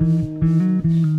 Mm-hmm.